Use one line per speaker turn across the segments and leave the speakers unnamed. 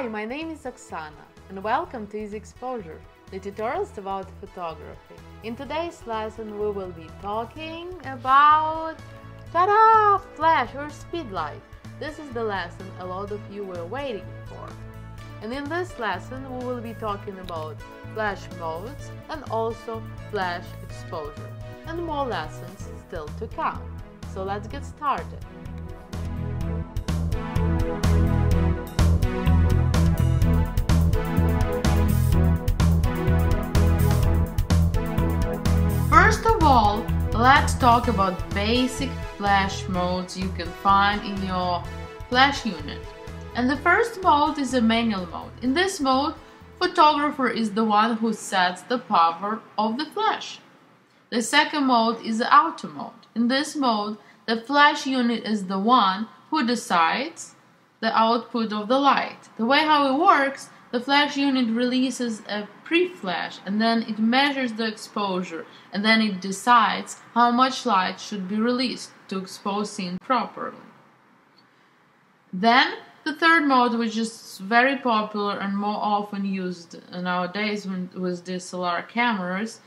Hi, my name is Oksana and welcome to Easy Exposure, the tutorials about photography. In today's lesson we will be talking about ta-da! flash or speedlight. This is the lesson a lot of you were waiting for. And in this lesson we will be talking about flash modes and also flash exposure and more lessons still to come. So let's get started. First of all, let's talk about basic flash modes you can find in your flash unit. And the first mode is a manual mode. In this mode, photographer is the one who sets the power of the flash. The second mode is the auto mode. In this mode, the flash unit is the one who decides the output of the light. The way how it works, the flash unit releases a pre-flash and then it measures the exposure and then it decides how much light should be released to expose scene properly. Then the third mode, which is very popular and more often used nowadays with DSLR cameras,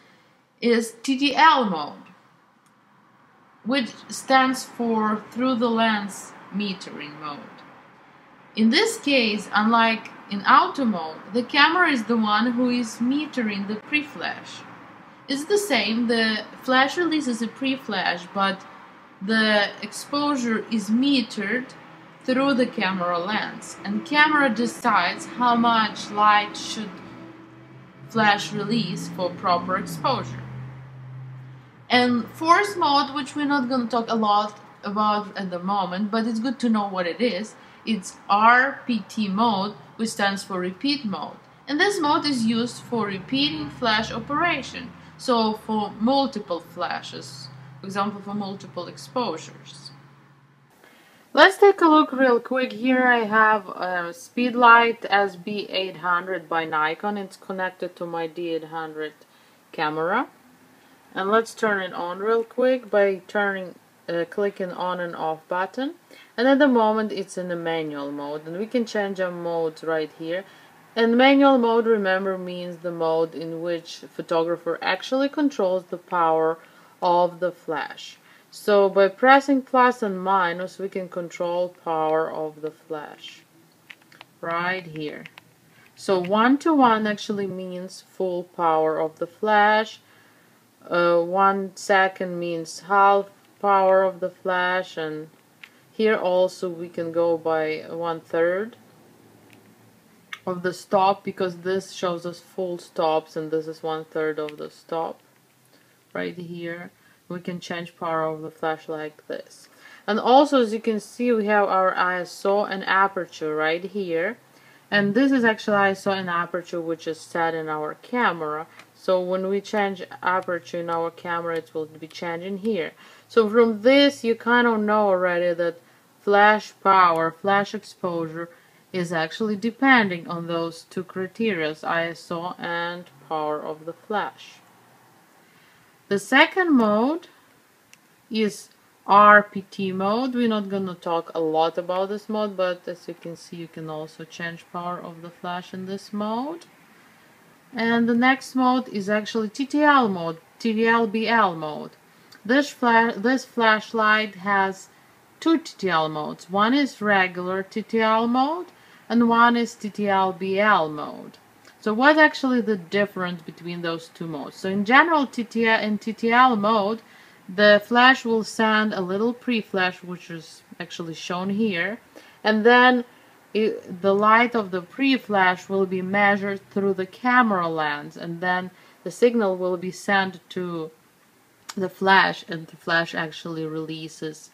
is TTL mode, which stands for through the lens metering mode. In this case, unlike in auto mode, the camera is the one who is metering the pre-flash. It's the same, the flash releases a pre-flash, but the exposure is metered through the camera lens, and camera decides how much light should flash release for proper exposure. And force mode, which we're not going to talk a lot about at the moment, but it's good to know what it is. It's RPT mode, which stands for repeat mode. And this mode is used for repeating flash operation, so for multiple flashes, for example, for multiple exposures. Let's take a look real quick. Here I have a Speedlight SB800 by Nikon. It's connected to my D800 camera and let's turn it on real quick by turning uh, clicking on and off button and at the moment it's in the manual mode and we can change our modes right here. And manual mode remember means the mode in which photographer actually controls the power of the flash. So by pressing plus and minus we can control power of the flash. Right here. So one to one actually means full power of the flash. Uh, one second means half power of the flash and here also we can go by one third of the stop because this shows us full stops and this is one third of the stop right here. We can change power of the flash like this. And also as you can see we have our ISO and aperture right here. And this is actually ISO and aperture which is set in our camera. So when we change aperture in our camera, it will be changing here. So from this, you kind of know already that flash power, flash exposure is actually depending on those two criteria, ISO and power of the flash. The second mode is RPT mode. We're not going to talk a lot about this mode, but as you can see, you can also change power of the flash in this mode. And the next mode is actually TTL mode, TTL-BL mode. This, flash, this flashlight has two TTL modes. One is regular TTL mode and one is TTL-BL mode. So what's actually the difference between those two modes? So in general, TTL, in TTL mode, the flash will send a little pre-flash, which is actually shown here, and then it, the light of the pre-flash will be measured through the camera lens and then the signal will be sent to the flash and the flash actually releases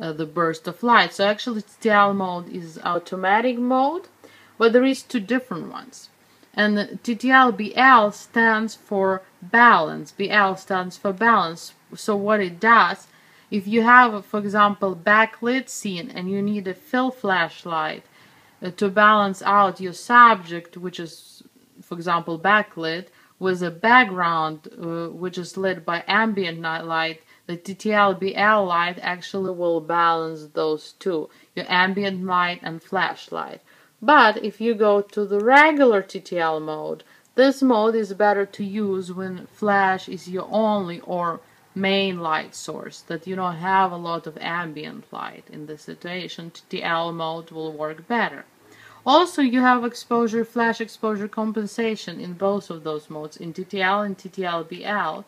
uh, the burst of light. So actually TTL mode is automatic mode, but there is two different ones. And TTL BL stands for balance. BL stands for balance. So what it does, if you have, for example, backlit scene and you need a fill flashlight, uh, to balance out your subject, which is, for example, backlit, with a background uh, which is lit by ambient night light, the TTL-BL light actually will balance those two, your ambient light and flashlight. But if you go to the regular TTL mode, this mode is better to use when flash is your only or main light source, that you don't have a lot of ambient light. In this situation, TTL mode will work better. Also, you have exposure, flash exposure compensation in both of those modes, in TTL and TTL-BL,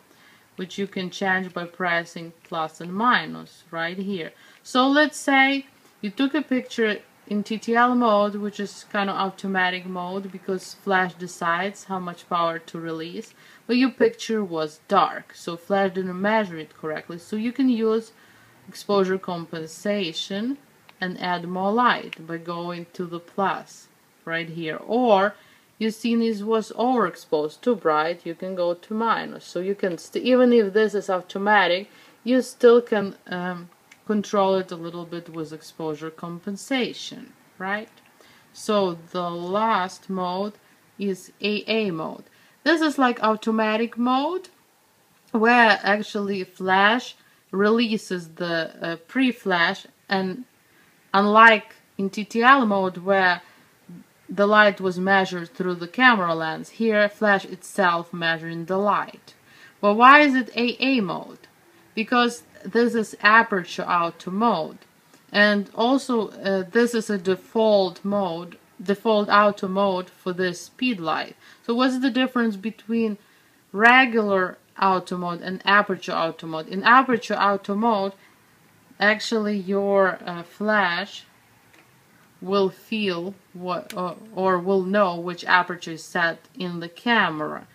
which you can change by pressing plus and minus right here. So let's say you took a picture in TTL mode, which is kind of automatic mode because Flash decides how much power to release, but your picture was dark, so Flash didn't measure it correctly. So you can use exposure compensation and add more light by going to the plus right here. Or you see this was overexposed, too bright, you can go to minus. So you can, even if this is automatic, you still can um, control it a little bit with exposure compensation, right? So the last mode is AA mode. This is like automatic mode where actually flash releases the uh, pre-flash and unlike in TTL mode where the light was measured through the camera lens, here flash itself measuring the light. But why is it AA mode? Because this is aperture auto mode and also uh, this is a default mode default auto mode for this speed light so what's the difference between regular auto mode and aperture auto mode in aperture auto mode actually your uh, flash will feel what uh, or will know which aperture is set in the camera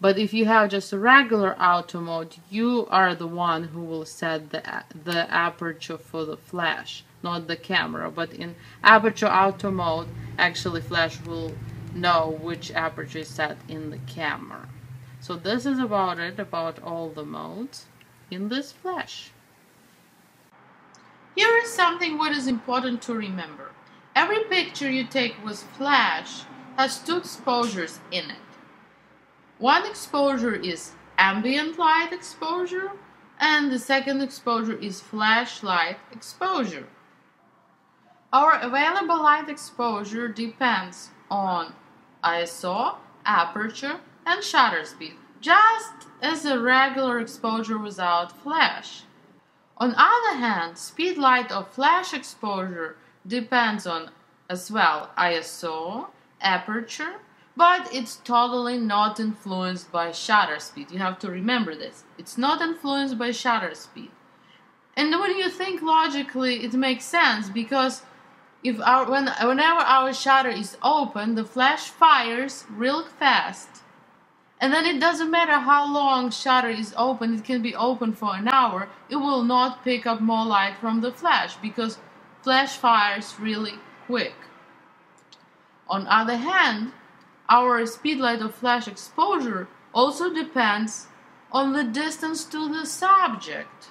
but if you have just a regular auto mode, you are the one who will set the, the aperture for the flash, not the camera. But in aperture auto mode, actually flash will know which aperture is set in the camera. So this is about it, about all the modes in this flash. Here is something what is important to remember. Every picture you take with flash has two exposures in it. One exposure is ambient light exposure and the second exposure is flashlight exposure. Our available light exposure depends on ISO, aperture, and shutter speed, just as a regular exposure without flash. On other hand, speed light or flash exposure depends on as well ISO, aperture, but it's totally not influenced by shutter speed. You have to remember this. It's not influenced by shutter speed. And when you think logically, it makes sense because if our when whenever our shutter is open, the flash fires real fast. And then it doesn't matter how long shutter is open, it can be open for an hour, it will not pick up more light from the flash because flash fires really quick. On other hand, our speedlight of flash exposure also depends on the distance to the subject,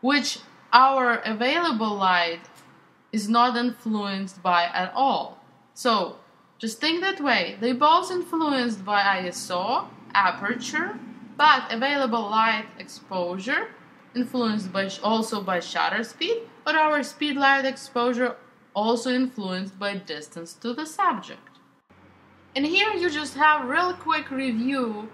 which our available light is not influenced by at all. So just think that way. They both influenced by ISO, aperture, but available light exposure influenced by also by shutter speed, but our speed light exposure also influenced by distance to the subject. And here you just have real quick review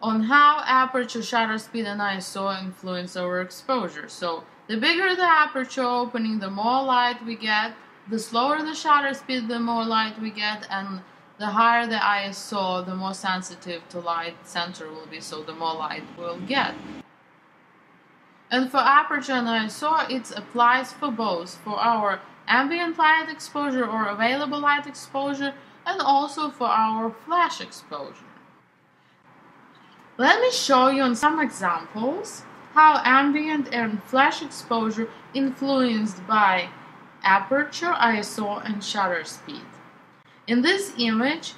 on how aperture shutter speed and ISO influence our exposure. So the bigger the aperture opening, the more light we get, the slower the shutter speed, the more light we get, and the higher the ISO, the more sensitive to light sensor will be, so the more light we'll get. And for aperture and ISO, it applies for both, for our ambient light exposure or available light exposure, and also for our flash exposure. Let me show you on some examples how ambient and flash exposure influenced by aperture, ISO, and shutter speed. In this image,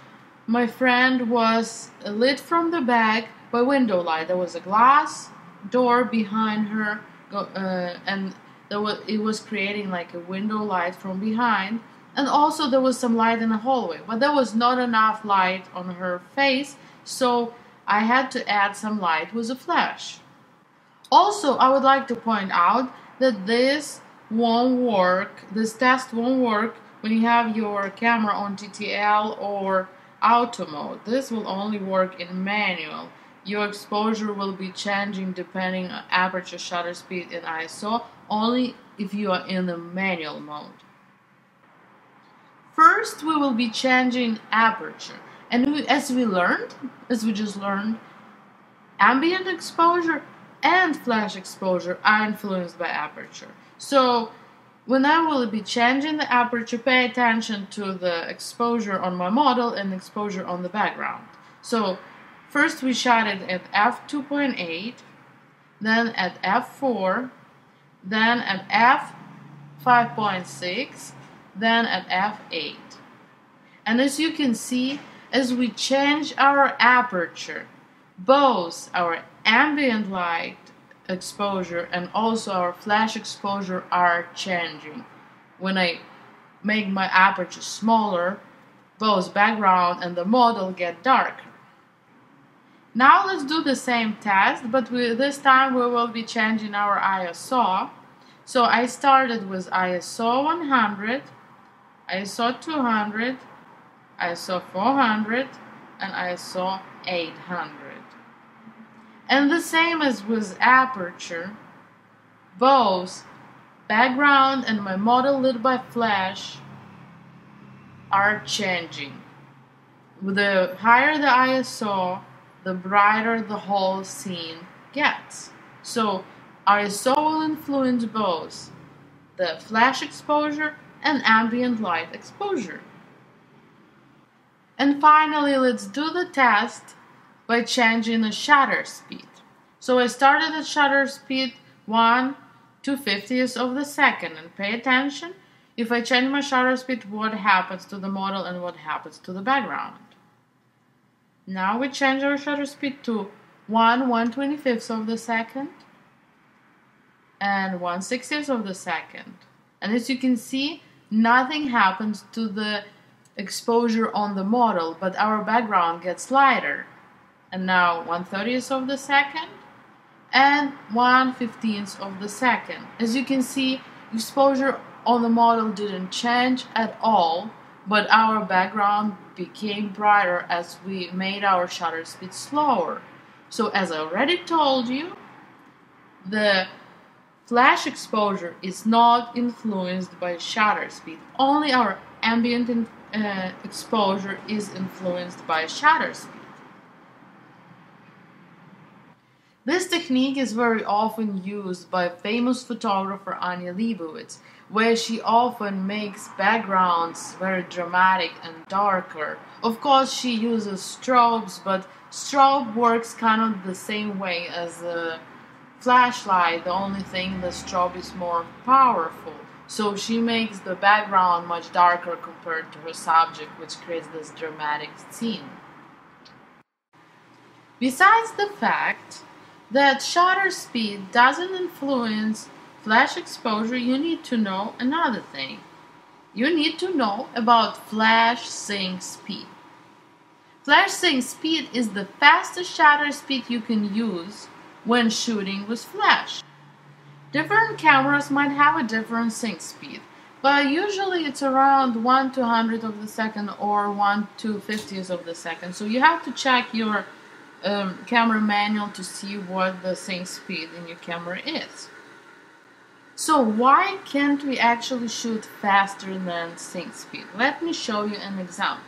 my friend was lit from the back by window light. There was a glass door behind her, uh, and was, it was creating like a window light from behind and also there was some light in the hallway but there was not enough light on her face so I had to add some light with a flash. Also I would like to point out that this won't work, this test won't work when you have your camera on TTL or auto mode. This will only work in manual. Your exposure will be changing depending on aperture, shutter speed, and ISO only if you are in the manual mode. First, we will be changing aperture. And we, as we learned, as we just learned, ambient exposure and flash exposure are influenced by aperture. So when I will be changing the aperture, pay attention to the exposure on my model and exposure on the background. So first we shot it at f2.8, then at f4, then at f5.6, then at f8. And as you can see, as we change our aperture, both our ambient light exposure and also our flash exposure are changing. When I make my aperture smaller, both background and the model get darker. Now let's do the same test, but we, this time we will be changing our ISO. So I started with ISO 100, ISO 200, ISO 400, and ISO 800. And the same as with aperture, both background and my model lit by flash are changing. With the higher the ISO, the brighter the whole scene gets. So ISO will influence both the flash exposure and ambient light exposure. And finally, let's do the test by changing the shutter speed. So I started at shutter speed 1 to 50th of the second and pay attention if I change my shutter speed what happens to the model and what happens to the background. Now we change our shutter speed to 1 125th of the second and 1 60th of the second. And as you can see, nothing happens to the exposure on the model, but our background gets lighter and now 1 30th of the second and 1 15th of the second. As you can see, exposure on the model didn't change at all, but our background became brighter as we made our shutter speed slower. So as I already told you, the flash exposure is not influenced by shutter speed. Only our ambient uh, exposure is influenced by shutter speed. This technique is very often used by famous photographer Annie Leibovitz, where she often makes backgrounds very dramatic and darker. Of course, she uses strobes, but strobe works kind of the same way as a flashlight. The only thing the strobe is more powerful. So she makes the background much darker compared to her subject, which creates this dramatic scene. Besides the fact that shutter speed doesn't influence flash exposure, you need to know another thing. You need to know about flash sync speed. Flash sync speed is the fastest shutter speed you can use when shooting with flash. Different cameras might have a different sync speed, but usually it's around 1 to 100 of the second or 1 to 50th of the second. So you have to check your um, camera manual to see what the sync speed in your camera is. So why can't we actually shoot faster than sync speed? Let me show you an example.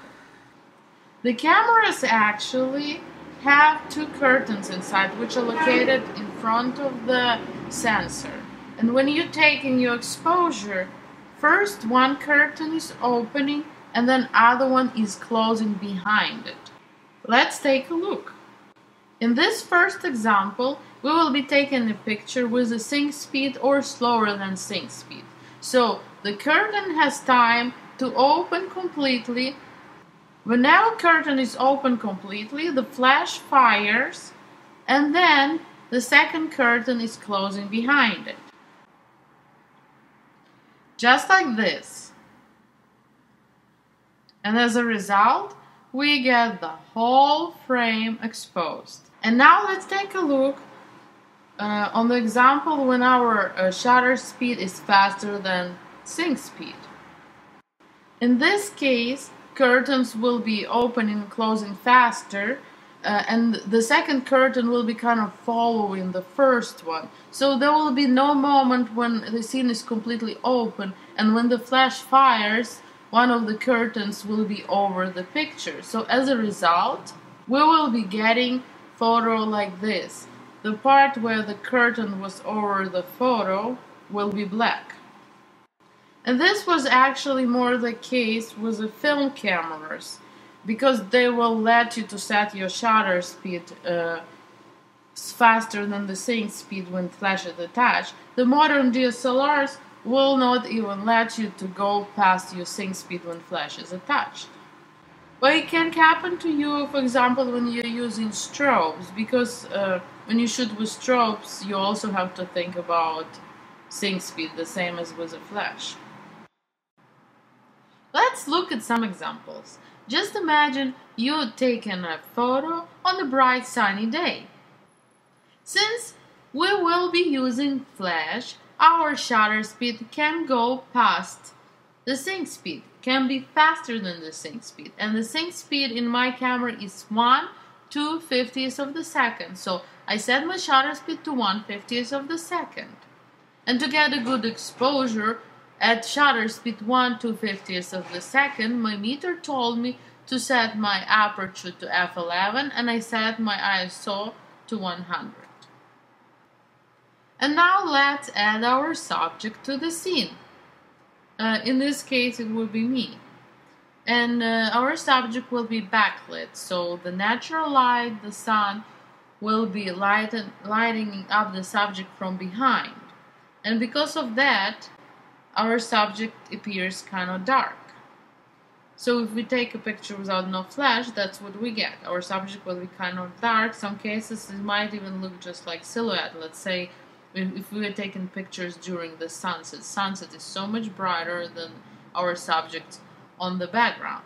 The cameras actually have two curtains inside which are located in front of the sensor. And when you're taking your exposure, first one curtain is opening and then other one is closing behind it. Let's take a look. In this first example, we will be taking a picture with a sync speed or slower than sync speed. So the curtain has time to open completely. When our curtain is open completely, the flash fires and then the second curtain is closing behind it. Just like this. And as a result, we get the whole frame exposed. And now let's take a look uh, on the example when our uh, shutter speed is faster than sync speed. In this case, curtains will be opening and closing faster uh, and the second curtain will be kind of following the first one. So there will be no moment when the scene is completely open and when the flash fires, one of the curtains will be over the picture. So as a result, we will be getting photo like this. The part where the curtain was over the photo will be black. And this was actually more the case with the film cameras because they will let you to set your shutter speed uh, faster than the sync speed when flash is attached. The modern DSLRs will not even let you to go past your sync speed when flash is attached. But it can happen to you, for example, when you're using strobes, because uh, when you shoot with strobes, you also have to think about sync speed, the same as with a flash. Let's look at some examples. Just imagine you'd taken a photo on a bright sunny day. Since we will be using flash, our shutter speed can go past the sync speed, can be faster than the sync speed. And the sync speed in my camera is 1 2 50th of the second. So I set my shutter speed to 1 50th of the second. And to get a good exposure, at shutter speed 1 250th of the second, my meter told me to set my aperture to f11 and I set my ISO to 100. And now let's add our subject to the scene. Uh, in this case, it will be me. And uh, our subject will be backlit, so the natural light, the sun, will be lighten, lighting up the subject from behind. And because of that, our subject appears kind of dark. So if we take a picture without no flash, that's what we get. Our subject will be kind of dark. Some cases it might even look just like silhouette. Let's say if we were taking pictures during the sunset. Sunset is so much brighter than our subject on the background.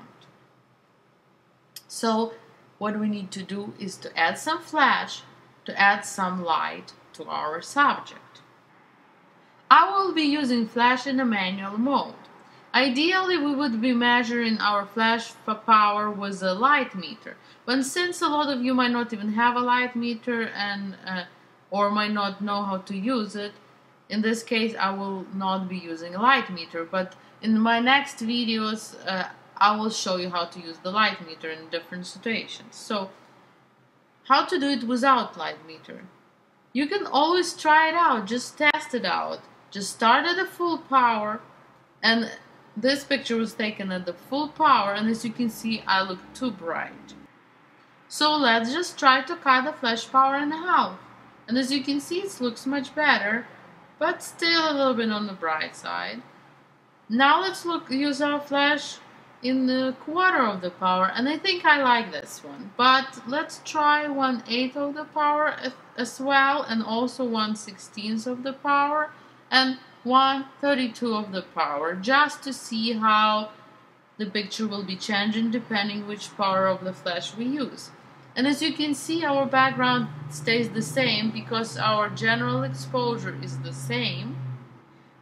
So what we need to do is to add some flash, to add some light to our subject. I will be using flash in a manual mode. Ideally, we would be measuring our flash power with a light meter, but since a lot of you might not even have a light meter and uh, or might not know how to use it, in this case I will not be using a light meter, but in my next videos uh, I will show you how to use the light meter in different situations. So, how to do it without light meter? You can always try it out, just test it out. Just start at the full power and this picture was taken at the full power and as you can see I look too bright. So let's just try to cut the flash power in half. And as you can see it looks much better but still a little bit on the bright side. Now let's look use our flash in the quarter of the power and I think I like this one but let's try 1 8 of the power as well and also 1 16th of the power and 132 of the power just to see how the picture will be changing depending which power of the flash we use. And as you can see our background stays the same because our general exposure is the same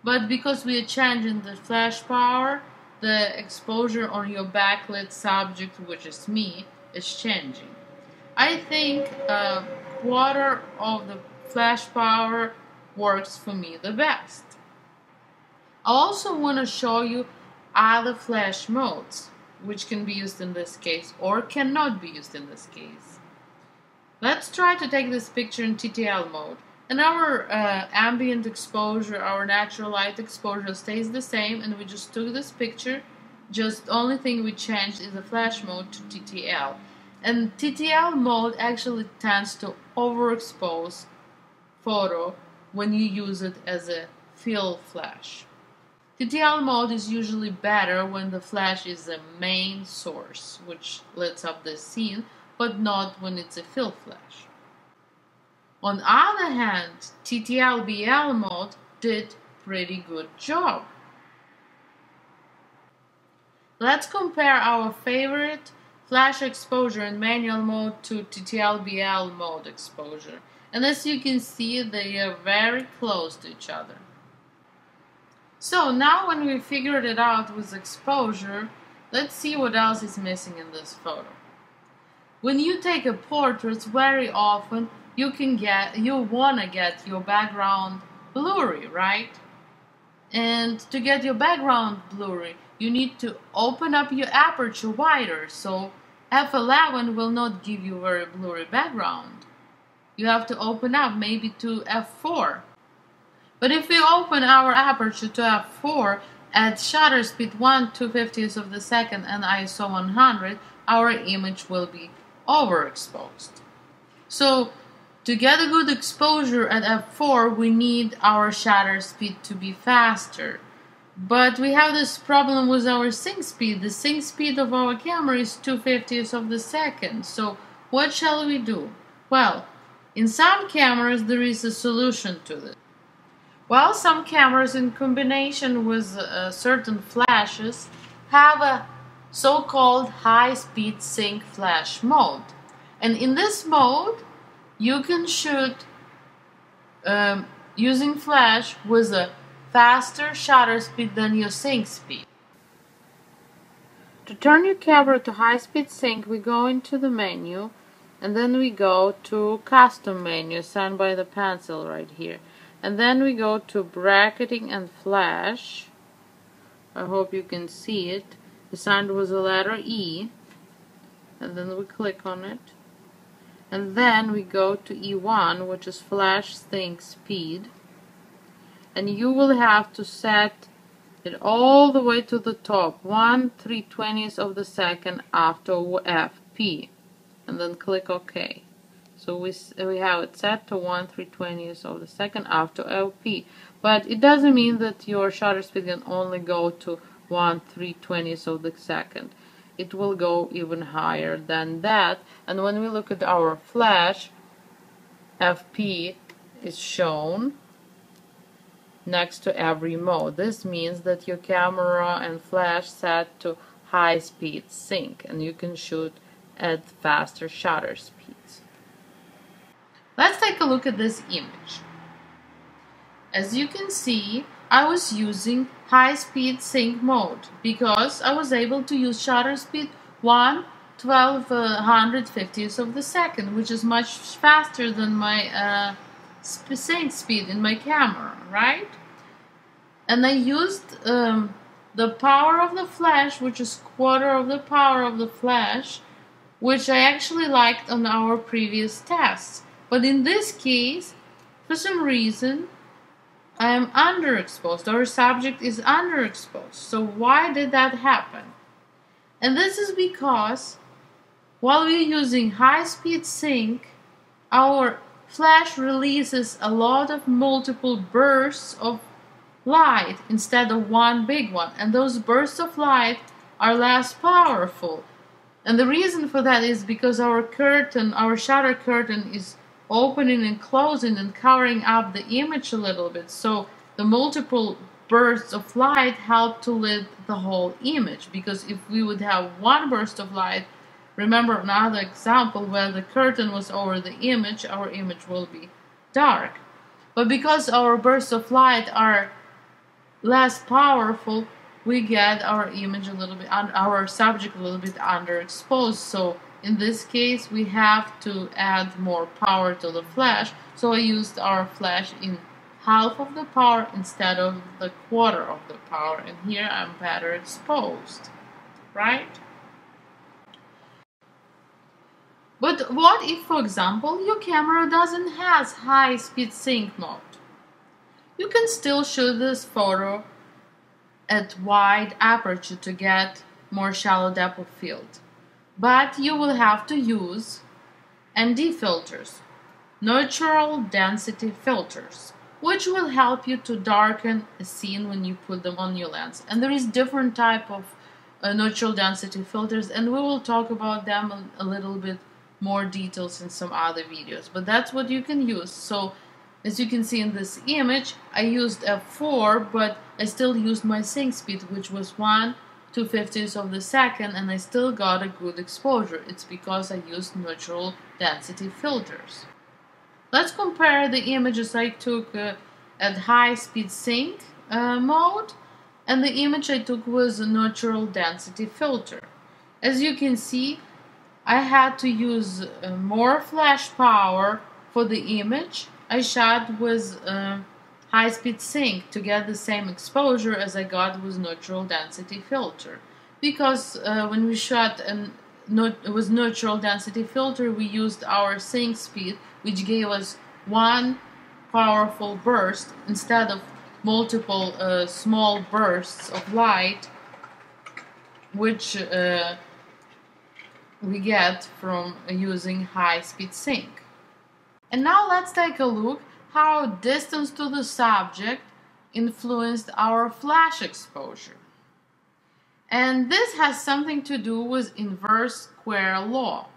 but because we are changing the flash power the exposure on your backlit subject which is me is changing. I think a quarter of the flash power works for me the best. I also want to show you other flash modes which can be used in this case or cannot be used in this case. Let's try to take this picture in TTL mode. And our uh, ambient exposure, our natural light exposure stays the same and we just took this picture. Just only thing we changed is the flash mode to TTL. And TTL mode actually tends to overexpose photo when you use it as a fill flash. TTL mode is usually better when the flash is the main source, which lights up the scene, but not when it's a fill flash. On the other hand, TTL BL mode did pretty good job. Let's compare our favorite flash exposure in manual mode to TTL BL mode exposure and as you can see they are very close to each other. So now when we figured it out with exposure, let's see what else is missing in this photo. When you take a portrait, very often you can get, you wanna get your background blurry, right? And to get your background blurry, you need to open up your aperture wider, so f11 will not give you very blurry background. You have to open up maybe to f4 but if we open our aperture to f4 at shutter speed 1 250th of the second and ISO 100, our image will be overexposed. So to get a good exposure at f4, we need our shutter speed to be faster. But we have this problem with our sync speed. The sync speed of our camera is 250th of the second. So what shall we do? Well, in some cameras there is a solution to this. While some cameras in combination with uh, certain flashes have a so-called high-speed sync flash mode. And in this mode, you can shoot um, using flash with a faster shutter speed than your sync speed. To turn your camera to high-speed sync, we go into the menu and then we go to custom menu assigned by the pencil right here and then we go to bracketing and flash. I hope you can see it. Assigned with the letter E. And then we click on it. And then we go to E1 which is flash sync speed. And you will have to set it all the way to the top. 1 320th of the second Auto FP and then click OK so we, we have it set to 1 320th of the second Auto FP. But it doesn't mean that your shutter speed can only go to 1 320th of the second. It will go even higher than that. And when we look at our flash, FP is shown next to every mode. This means that your camera and flash set to high speed sync and you can shoot at faster shutter speeds. Let's take a look at this image. As you can see, I was using high-speed sync mode because I was able to use shutter speed 1 1250th of the second, which is much faster than my uh, sync speed in my camera, right? And I used um, the power of the flash, which is quarter of the power of the flash, which I actually liked on our previous tests. But in this case, for some reason, I am underexposed. Our subject is underexposed. So why did that happen? And this is because while we're using high-speed sync, our flash releases a lot of multiple bursts of light instead of one big one. And those bursts of light are less powerful. And the reason for that is because our curtain, our shutter curtain is opening and closing and covering up the image a little bit. So the multiple bursts of light help to lit the whole image. Because if we would have one burst of light remember another example where the curtain was over the image our image will be dark. But because our bursts of light are less powerful we get our image a little bit our subject a little bit underexposed. So in this case, we have to add more power to the flash, so I used our flash in half of the power instead of the quarter of the power, and here I'm better exposed, right? But what if, for example, your camera doesn't has high-speed sync mode? You can still shoot this photo at wide aperture to get more shallow depth of field but you will have to use ND filters, neutral density filters, which will help you to darken a scene when you put them on your lens. And there is different type of uh, neutral density filters, and we will talk about them a, a little bit more details in some other videos. But that's what you can use. So as you can see in this image, I used f4, but I still used my sync speed, which was 1 2 fiftieths of the second and I still got a good exposure. It's because I used neutral density filters. Let's compare the images I took uh, at high speed sync uh, mode and the image I took was a neutral density filter. As you can see, I had to use uh, more flash power for the image I shot with uh, high-speed sync to get the same exposure as I got with neutral density filter. Because uh, when we shot an, with neutral density filter, we used our sync speed, which gave us one powerful burst instead of multiple uh, small bursts of light, which uh, we get from using high-speed sync. And now let's take a look how distance to the subject influenced our flash exposure. And this has something to do with inverse square law,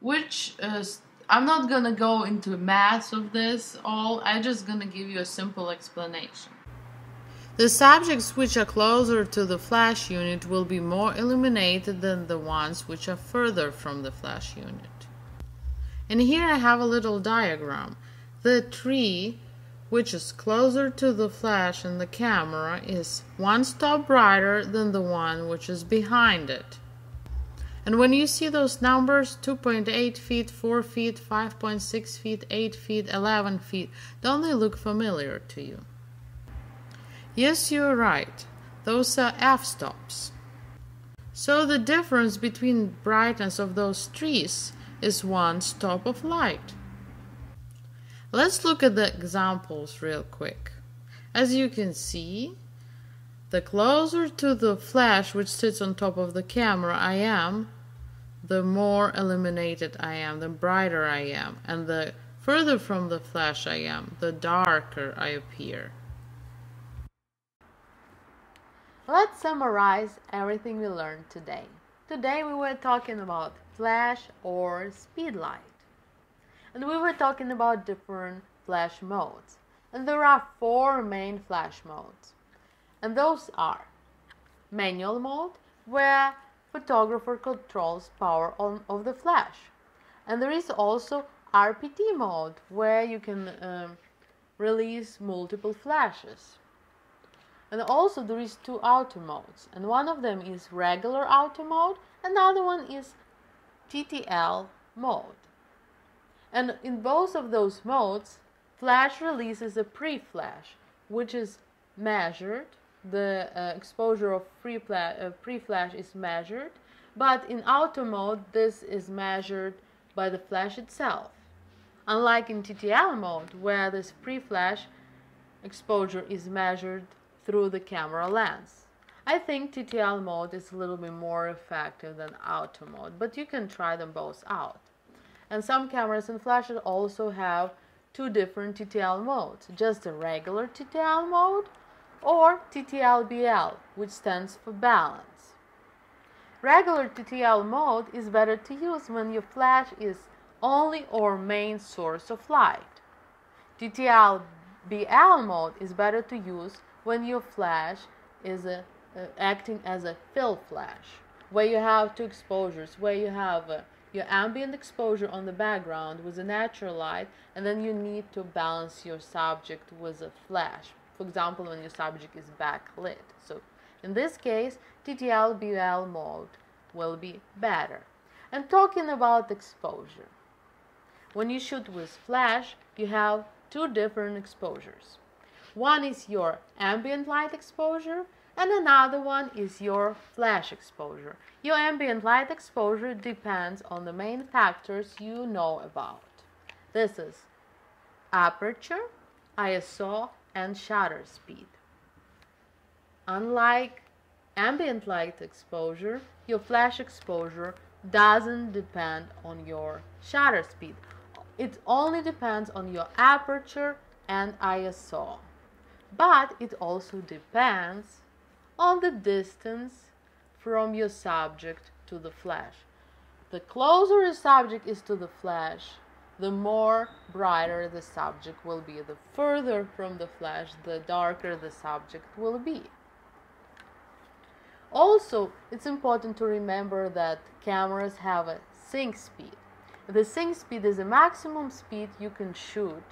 which uh, I'm not gonna go into math of this all, I'm just gonna give you a simple explanation. The subjects which are closer to the flash unit will be more illuminated than the ones which are further from the flash unit. And here I have a little diagram. The tree, which is closer to the flash in the camera, is one stop brighter than the one which is behind it. And when you see those numbers 2.8 feet, 4 feet, 5.6 feet, 8 feet, 11 feet, don't they look familiar to you? Yes, you're right. Those are f stops. So the difference between brightness of those trees is one stop of light. Let's look at the examples real quick. As you can see, the closer to the flash which sits on top of the camera I am, the more illuminated I am, the brighter I am, and the further from the flash I am, the darker I appear.
Let's summarize everything we learned today. Today we were talking about flash or speed light. And we were talking about different flash modes. And there are four main flash modes. And those are manual mode, where photographer controls power on, of the flash. And there is also RPT mode, where you can um, release multiple flashes. And also there is two auto modes, and one of them is regular auto mode, another one is TTL mode. And in both of those modes, flash releases a pre-flash, which is measured. The uh, exposure of pre-flash, uh, pre-flash is measured, but in auto mode, this is measured by the flash itself. Unlike in TTL mode, where this pre-flash exposure is measured through the camera lens. I think TTL mode is a little bit more effective than auto mode, but you can try them both out. And some cameras and flashes also have two different TTL modes, just a regular TTL mode or TTL-BL, which stands for balance. Regular TTL mode is better to use when your flash is only or main source of light. TTL-BL mode is better to use when your flash is a, uh, acting as a fill flash, where you have two exposures, where you have uh, your ambient exposure on the background with a natural light, and then you need to balance your subject with a flash. For example, when your subject is backlit. So in this case, TTL BL mode will be better. And talking about exposure. When you shoot with flash, you have two different exposures. One is your ambient light exposure and another one is your flash exposure. Your ambient light exposure depends on the main factors you know about. This is aperture, ISO, and shutter speed. Unlike ambient light exposure, your flash exposure doesn't depend on your shutter speed. It only depends on your aperture and ISO but it also depends on the distance from your subject to the flash. The closer the subject is to the flash, the more brighter the subject will be. The further from the flash, the darker the subject will be. Also, it's important to remember that cameras have a sync speed. The sync speed is the maximum speed you can shoot,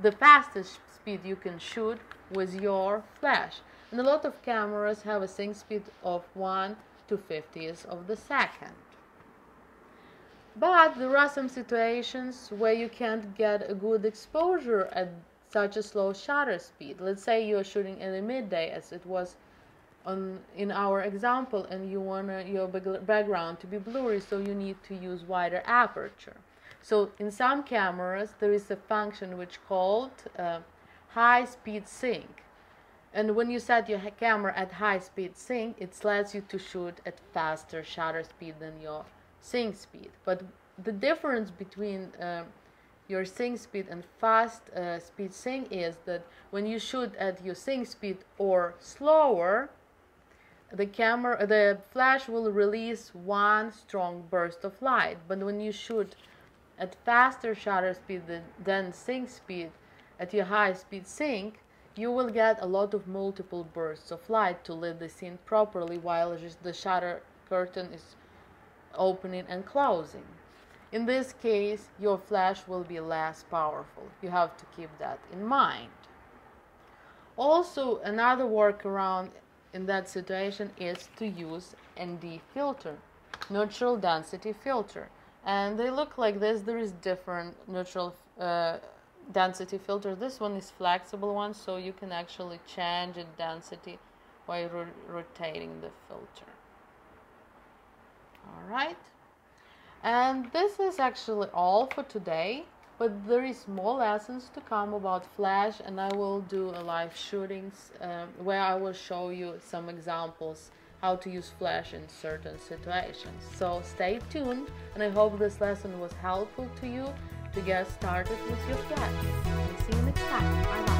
the fastest speed you can shoot with your flash. And a lot of cameras have a sync speed of 1 to 50th of the second. But there are some situations where you can't get a good exposure at such a slow shutter speed. Let's say you're shooting in the midday as it was on in our example and you want your background to be blurry so you need to use wider aperture. So in some cameras there is a function which called uh, high speed sync. And when you set your camera at high speed sync, it lets you to shoot at faster shutter speed than your sync speed. But the difference between uh, your sync speed and fast uh, speed sync is that when you shoot at your sync speed or slower, the camera, the flash will release one strong burst of light. But when you shoot at faster shutter speed than sync speed, at your high speed sync, you will get a lot of multiple bursts of light to lit the scene properly while the shutter curtain is opening and closing. In this case, your flash will be less powerful. You have to keep that in mind. Also, another workaround in that situation is to use ND filter, neutral density filter. And they look like this. There is different neutral uh, density filter. This one is flexible one, so you can actually change its density while ro rotating the filter. All right. And this is actually all for today but there is more lessons to come about flash and i will do a live shootings um, where i will show you some examples how to use flash in certain situations so stay tuned and i hope this lesson was helpful to you to get started with your flash see you next time bye bye